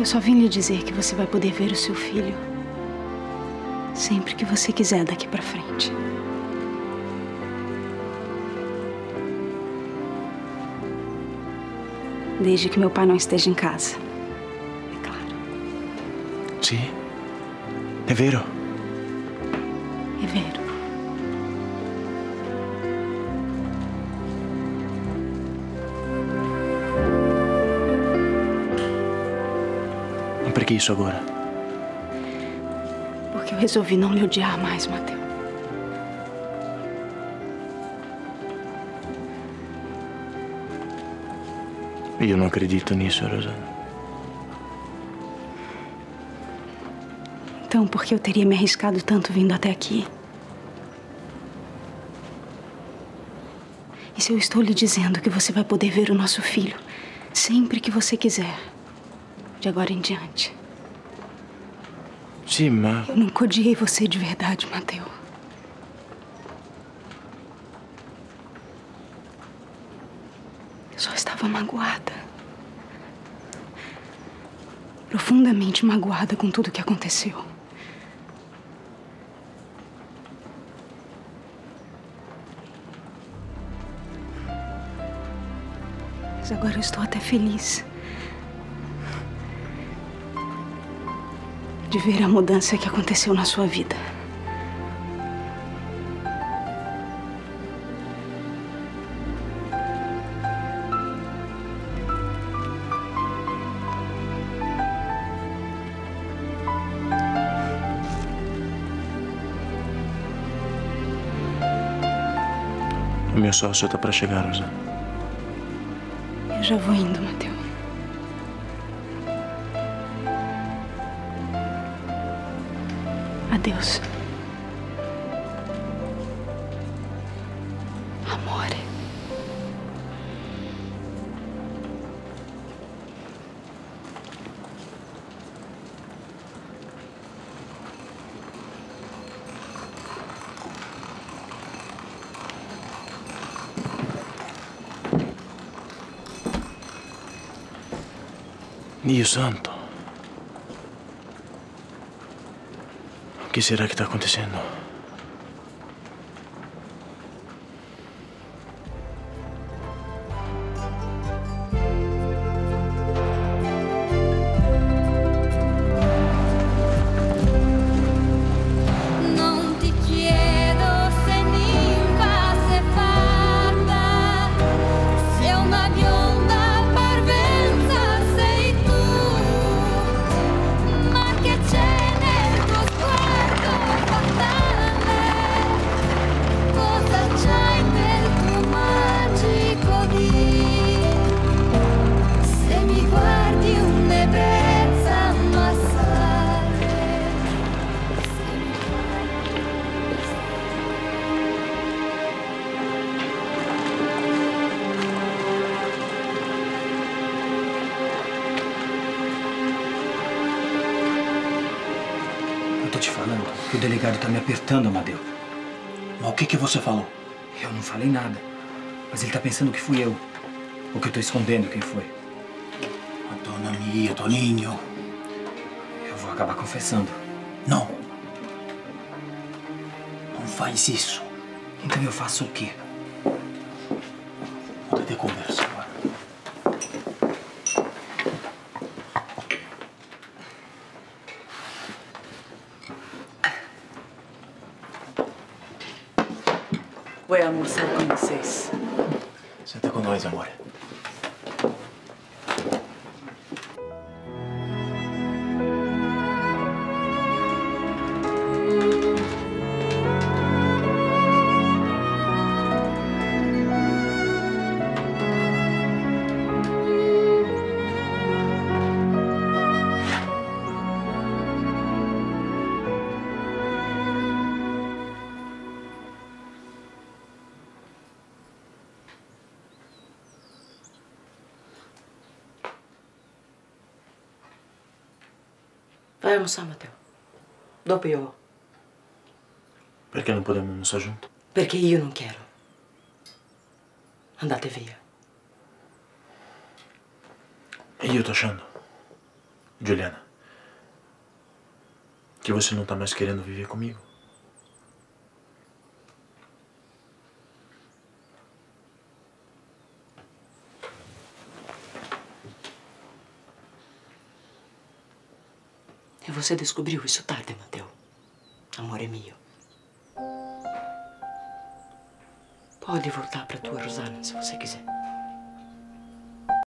Eu só vim lhe dizer que você vai poder ver o seu filho sempre que você quiser daqui pra frente. Desde que meu pai não esteja em casa. É claro. Sì? È vero? É vero. Ma perché isso agora? Porque eu resolvi não lhe odiar mais, Mateu. Io non acredito nisso, Rosana. Então, por que eu teria me arriscado tanto vindo até aqui? E se eu estou lhe dizendo que você vai poder ver o nosso filho sempre que você quiser, de agora em diante? Sì, ma... Eu nunca odiei você de verdade, Mateu. Eu só estava magoada. Profundamente magoada com tudo que aconteceu. Mas agora eu estou até feliz. De ver a mudança que aconteceu na sua vida. O mio socio sta per chegar, Rosana. Eu já vou indo, Mateu. Adeus. Amore. Dio santo. O que será que está acontecendo? Tô te falando que o delegado tá me apertando, Amadeu. Mas o que, que você falou? Eu não falei nada. Mas ele tá pensando que fui eu. Ou que eu tô escondendo quem foi. Madonna mia, Toninho. Eu vou acabar confessando. Não. Não faz isso. Então eu faço o quê? Vou ter conversa agora. Vou almoçar com vocês. Senta con noi, amore. Vai almoçar, Matteo. Dopo io. Perché non potremmo almoçare junto? Perché io non quero. Andate via. E io sto scendo. Juliana, que você não tá mais querendo viver comigo. E você descobriu isso tarde, Mateu. Amore mio. Pode voltar para tua Rosana se você quiser.